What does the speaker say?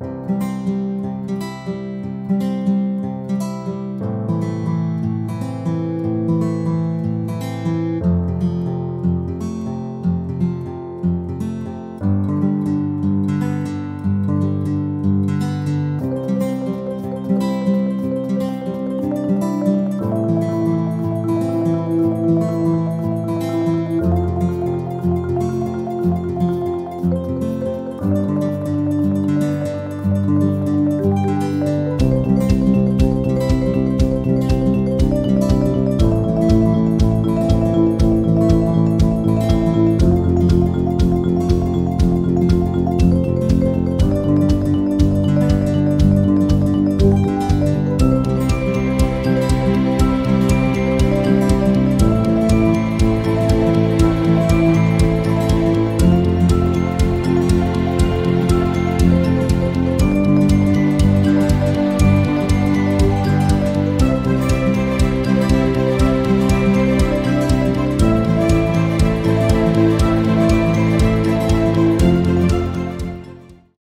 Música